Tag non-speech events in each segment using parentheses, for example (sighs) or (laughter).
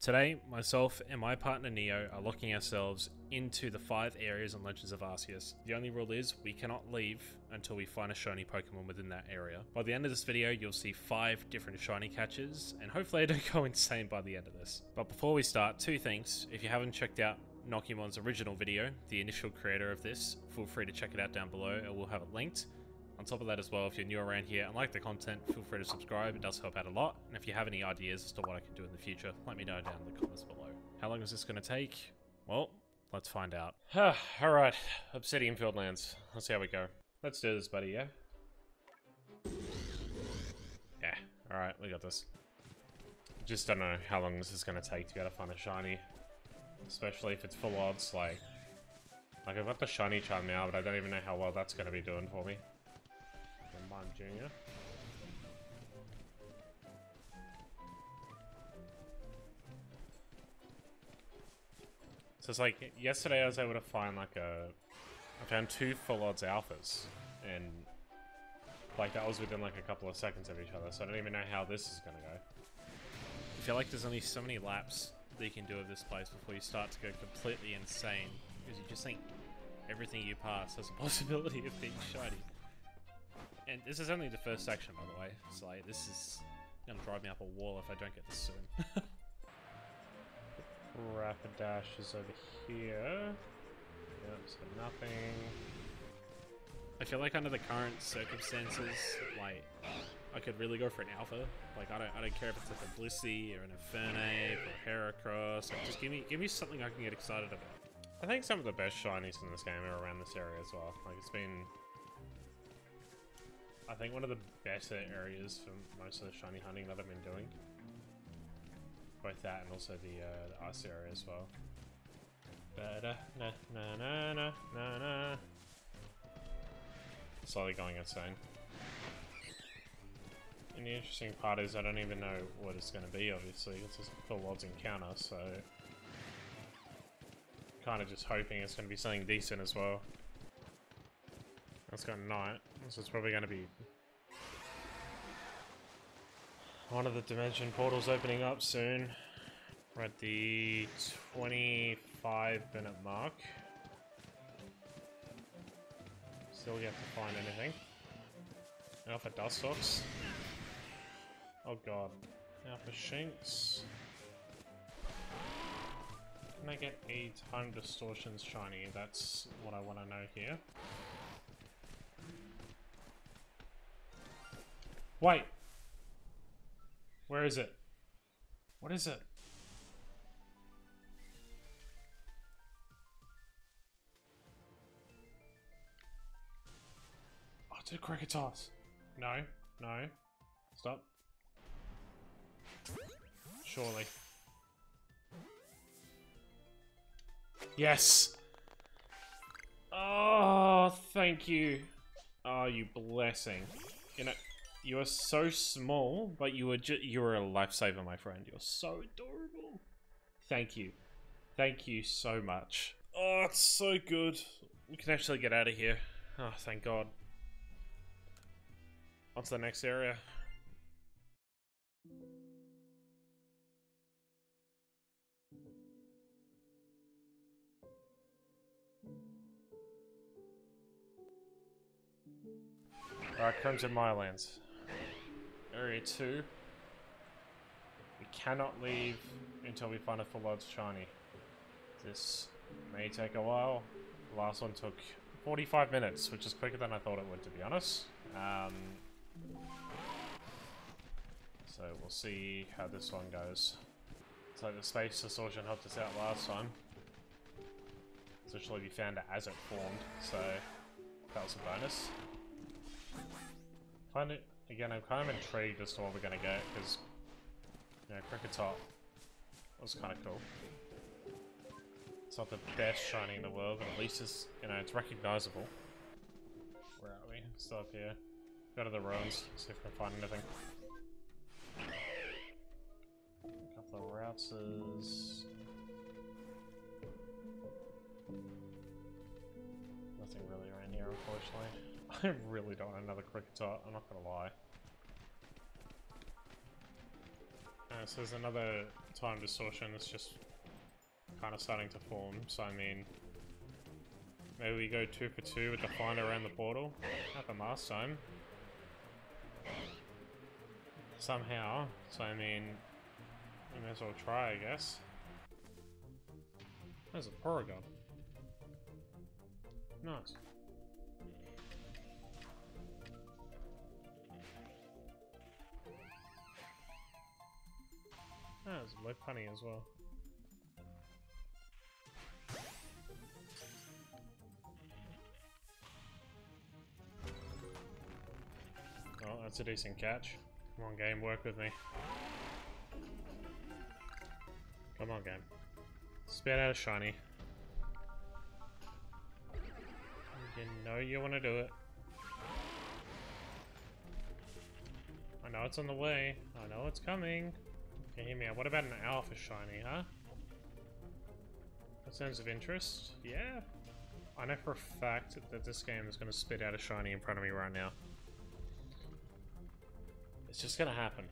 Today, myself and my partner Neo are locking ourselves into the five areas on Legends of Arceus. The only rule is we cannot leave until we find a shiny Pokemon within that area. By the end of this video, you'll see five different shiny catches, and hopefully I don't (laughs) go insane by the end of this. But before we start, two things. If you haven't checked out Nokimon's original video, the initial creator of this, feel free to check it out down below, and we'll have it linked. On top of that as well, if you're new around here and like the content, feel free to subscribe, it does help out a lot. And if you have any ideas as to what I can do in the future, let me know down in the comments below. How long is this going to take? Well, let's find out. (sighs) Alright, Obsidian Fieldlands. Let's see how we go. Let's do this, buddy, yeah? Yeah, alright, we got this. Just don't know how long this is going to take to be able to find a shiny. Especially if it's full odds, like... Like, I've got the shiny charm now, but I don't even know how well that's going to be doing for me. Junior. So it's like, yesterday I was able to find like a... I found two full odds alphas, and like that was within like a couple of seconds of each other, so I don't even know how this is gonna go. I feel like there's only so many laps that you can do of this place before you start to go completely insane, because you just think everything you pass has a (laughs) possibility of being shiny. And this is only the first section, by the way. So like, this is gonna drive me up a wall if I don't get this soon. (laughs) Rapidash is over here. Yep, so nothing. I feel like under the current circumstances, like I could really go for an alpha. Like I don't, I don't care if it's like a Blissey or an Infernape or Heracross. Like, just give me, give me something I can get excited about. I think some of the best shinies in this game are around this area as well. Like it's been I think one of the better areas for most of the shiny hunting that I've been doing. Both that and also the, uh, the ice area as well. Da na na na na na na. Slowly going insane. And the interesting part is I don't even know what it's going to be, obviously. It's a full odds encounter, so... Kind of just hoping it's going to be something decent as well. Let's got night. This is probably going to be one of the dimension portals opening up soon. We're at the 25 minute mark. Still yet to find anything. Alpha Dustox. Oh god. Alpha Shinx. Can I get a Time Distortions shiny? That's what I want to know here. Wait! Where is it? What is it? Oh, it's a Kricketot. No, no. Stop. Surely. Yes! Oh, thank you. Oh, you blessing. You know... You are so small, but you are you are a lifesaver, my friend. You're so adorable. Thank you. Thank you so much. Oh, it's so good. We can actually get out of here. Oh, thank God. On to the next area. Alright, Crimson Mirelands. Area 2. We cannot leave until we find a full odds shiny. This may take a while. The last one took 45 minutes, which is quicker than I thought it would, to be honest. Um, so we'll see how this one goes. So the space distortion helped us out last time. Essentially we found it as it formed, so that was a bonus. Find it Again, I'm kind of intrigued as to what we're going to get, because, you know, Kricketot was kind of cool. It's not the best shiny in the world, but at least it's, you know, it's recognizable. Where are we? Still up here. Go to the ruins, see if we can find anything. A couple of Rouses. Nothing really around here, unfortunately. (laughs) I really don't want another Kricketot, I'm not gonna lie. Uh, so there's another time distortion that's just kind of starting to form, so I mean... Maybe we go two for two with the finder around the portal. Happened last time. Somehow, so I mean... We may as well try, I guess. There's a Porygon. Nice. There's a Lopunny as well. Oh, that's a decent catch. Come on, game, work with me. Come on, game. Spit out a shiny. You know you want to do it. I know it's on the way. I know it's coming. Okay, hear me out. What about an alpha shiny, huh? That sounds of interest. Yeah. I know for a fact that this game is going to spit out a shiny in front of me right now. It's just going to happen.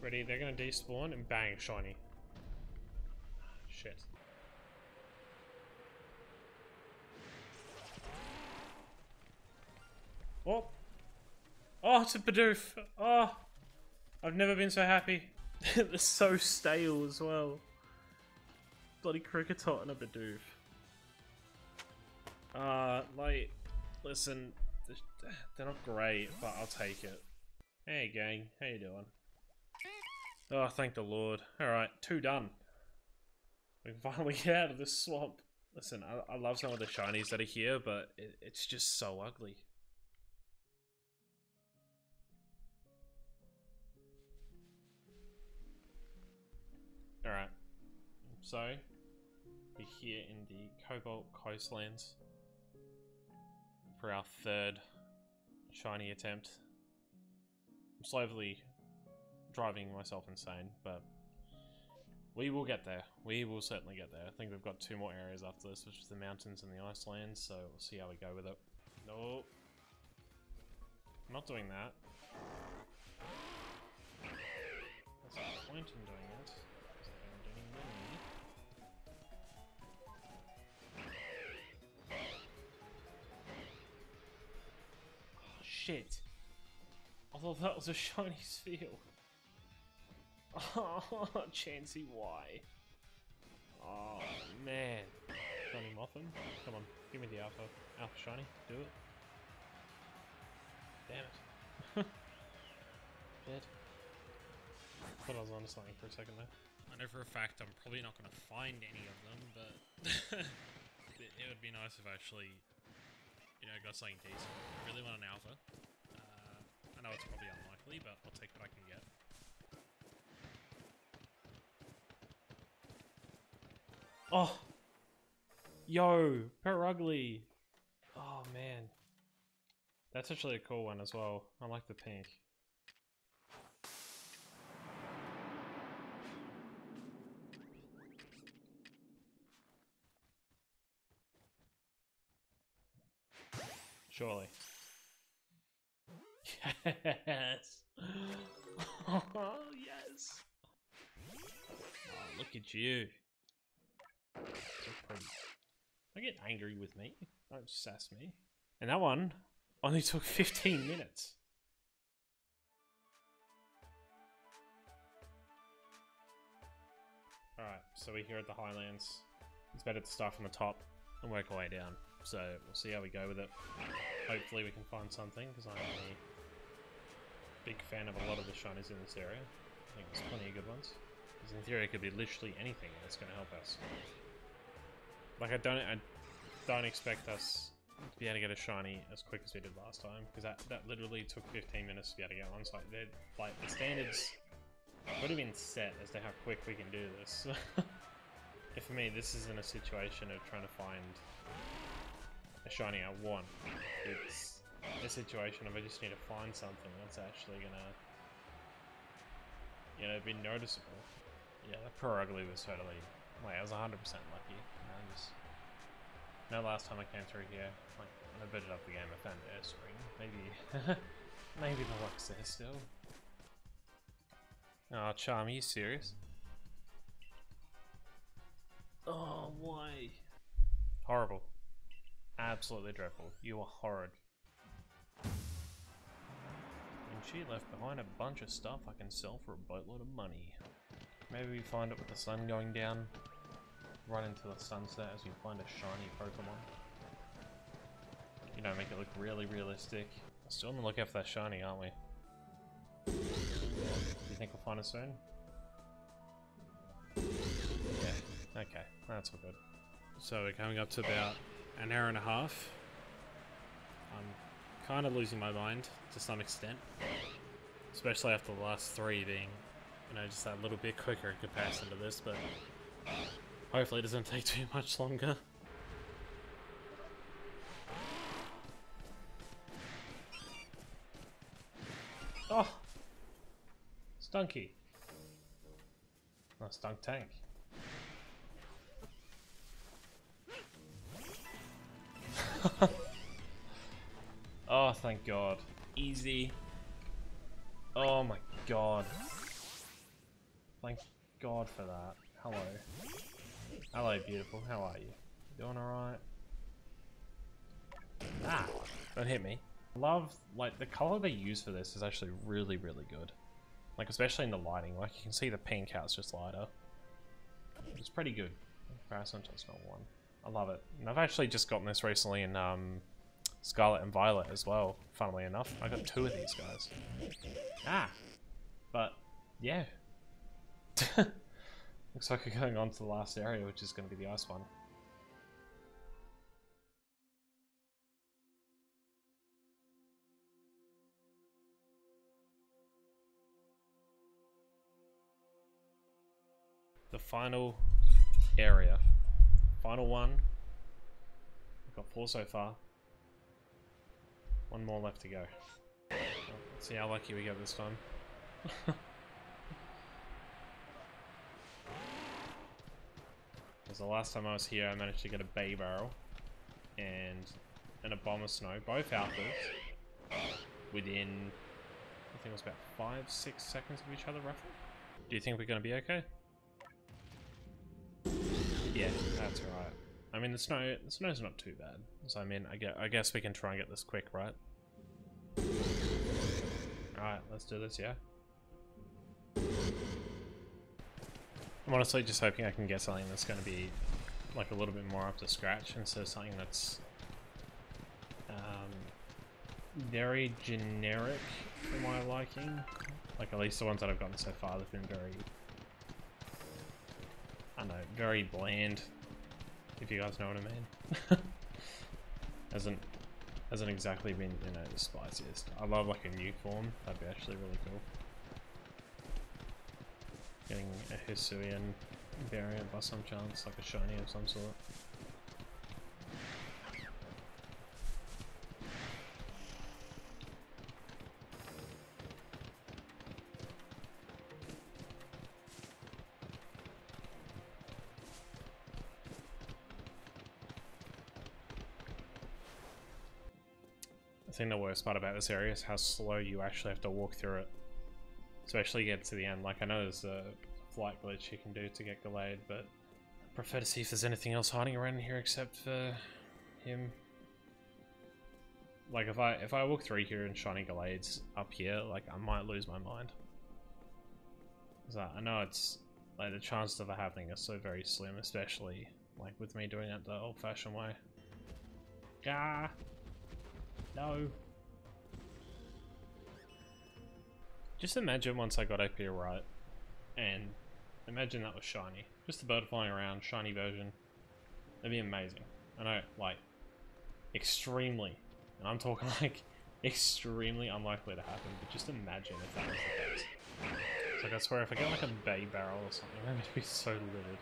Ready? They're going to despawn and bang, shiny. Shit. Oh! Oh, it's a Bidoof! Oh! I've never been so happy. (laughs) They're so stale as well. Bloody Kricketot and a Bidoof. Uh, like, listen, they're not great, but I'll take it. Hey gang, how you doing? Oh, thank the Lord. Alright, two done. We can (laughs) finally get out of this swamp. Listen, I, I love some of the shinies that are here, but it, it's just so ugly. Alright. So, we're here in the Cobalt Coastlands for our third shiny attempt. I'm slowly driving myself insane, but we will get there. We will certainly get there. I think we've got two more areas after this, which is the mountains and the iceland, so we'll see how we go with it. No. I'm not doing that. That's the point in doing it. Shit. I thought that was a shiny sphere. (laughs) Oh, Chansey, why? Oh, man. Shiny Mothim? Come on, give me the Alpha. Alpha Shiny, do it. Damn it. (laughs) Dead. Thought I was onto something for a second there. I know for a fact I'm probably not going to find any of them, but (laughs) it, it, would be nice if I actually, know, got something decent. I really want an Alpha. Uh, I know it's probably unlikely, but I'll take what I can get. Oh! Yo! Purugly! Oh, man. That's actually a cool one as well. I like the pink. Surely. Yes! Oh, (laughs) yes! Oh, look at you. So pretty. Don't get angry with me. Don't sass me. And that one only took 15 minutes. Alright, so we're here at the Highlands. It's better to start from the top and work our way down. So we'll see how we go with it. Hopefully we can find something, because I'm a big fan of a lot of the shinies in this area. I think there's plenty of good ones. Because in theory it could be literally anything that's going to help us. Like I don't, I don't expect us to be able to get a shiny as quick as we did last time because that that literally took 15 minutes to be able to get one. So like, like the standards would have been set as to how quick we can do this. (laughs) for me, this isn't a situation of trying to find a shiny I want. It's a situation of I just need to find something that's actually gonna, you know, be noticeable. Yeah, the that ugly was totally, like, I was 100% lucky. No, last time I came through here, like, I booted up the game, I found Ursaring. Maybe, (laughs) maybe the luck's there still. Oh, Charm, are you serious? Oh, why? Horrible. Absolutely dreadful. You are horrid. And she left behind a bunch of stuff I can sell for a boatload of money. Maybe we find it with the sun going down. Run into the sunset as we find a shiny Pokemon. You know, make it look really realistic. Still on the lookout for that shiny, aren't we? Do you think we'll find it soon? Okay, that's all good. So we're coming up to about an hour and a half. I'm kind of losing my mind to some extent. Especially after the last three being, you know, just that little bit quicker in comparison to this, but hopefully it doesn't take too (laughs) much longer. Oh! Stunky. Oh, Skuntank. (laughs) oh, thank God. Easy. Oh my God. Thank God for that. Hello. Hello, beautiful. How are you? Doing alright? Ah! Don't hit me. Love, like, the color they use for this is actually really, really good. Like, especially in the lighting. Like, you can see the pink how it's just lighter. It's pretty good in comparison to Snow 1. I love it. And I've actually just gotten this recently in um, Scarlet and Violet as well, funnily enough. I got two of these guys. Ah! But, yeah. (laughs) Looks like we're going on to the last area, which is going to be the ice one. The final area. Final one. We've got four so far. One more left to go. Let's see how lucky we get this time. (laughs) Because the last time I was here, I managed to get a Bibarel and and a an snow, both alphas, within, I think it was about five, six seconds of each other, roughly. Do you think we're going to be okay? Yeah, that's right. I mean, the snow, the snow's not too bad. So I mean, I guess, I guess we can try and get this quick, right? Alright, let's do this, yeah? I'm honestly just hoping I can get something that's going to be like a little bit more up to scratch instead of something that's um, very generic for my liking. Like at least the ones that I've gotten so far, they've been very, I don't know, very bland. If you guys know what I mean. (laughs) hasn't hasn't exactly been you know the spiciest. I love like a new form. That'd be actually really cool. Getting a Hisuian variant by some chance, like a shiny of some sort. Think the worst part about this area is how slow you actually have to walk through it. Especially get to the end. Like, I know there's a flight glitch you can do to get Gallade, but I prefer to see if there's anything else hiding around here except for him. Like, if I if I walk through here and shiny Gallades up here, like, I might lose my mind. So I know it's, like, the chances of it happening are so very slim, especially, like, with me doing it the old-fashioned way. Gah! No! Just imagine once I got here right, and imagine that was shiny. Just a bird flying around, shiny version. That'd be amazing. I know, like, extremely, and I'm talking (laughs) like extremely unlikely to happen, but just imagine if that was the case. Like, I swear, if I get like a Bibarel or something, (laughs) I'm gonna be so livid.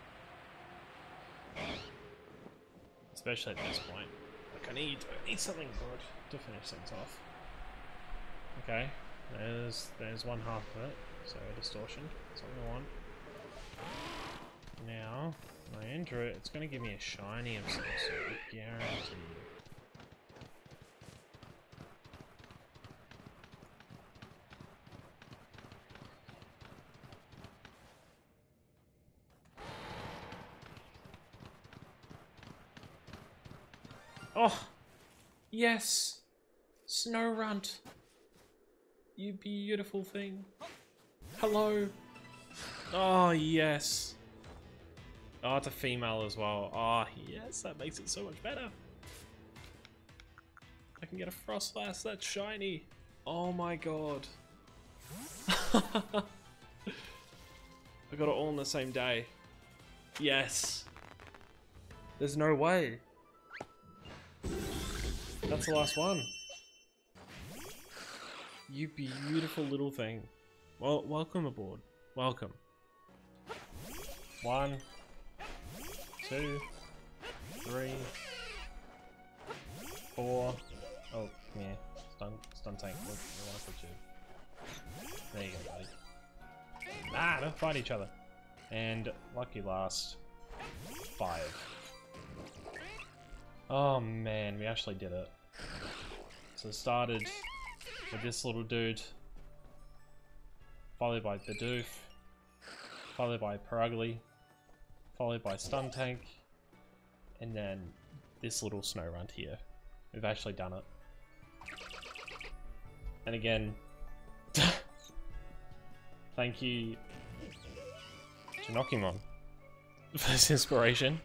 Especially at this point. I need, I need something good to finish things off. Okay, there's there's one half of it, so distortion, that's what we want. Now, when I enter it, it's going to give me a shiny of some sort, guaranteed. Oh, yes. Snorunt. You beautiful thing. Hello. Oh, yes. Oh, it's a female as well. Oh, yes, that makes it so much better. I can get a Froslass that's shiny. Oh my god. (laughs) I got it all on the same day. Yes. There's no way. That's the last one. You beautiful little thing. Well, welcome aboard. Welcome. One, two, three, four. Oh, yeah. Stun, Skuntank. Look, I want to put you. There you go, buddy. Ah, don't fight each other. And lucky last. Five. Oh man, we actually did it. So it started with this little dude, followed by Bidoof, followed by Purugly, followed by Skuntank, and then this little Snorunt here. We've actually done it. And again, (laughs) thank you to Nokimon (laughs) for this inspiration,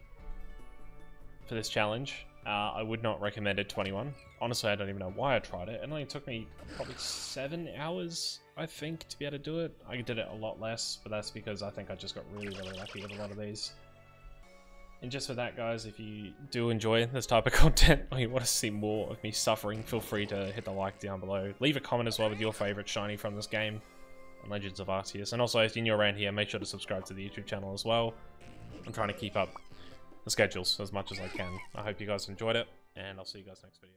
for this challenge. Uh, I would not recommend it 21. Honestly, I don't even know why I tried it. It only took me probably seven hours, I think, to be able to do it. I did it a lot less, but that's because I think I just got really, really lucky with a lot of these. And just for that, guys, if you do enjoy this type of (laughs) content, or you want to see more of me suffering, feel free to hit the like down below. Leave a comment as well with your favorite shiny from this game Legends of Arceus. And also, if you're new around here, make sure to subscribe to the YouTube channel as well. I'm trying to keep up the schedules as much as I can. I hope you guys enjoyed it, and I'll see you guys next video.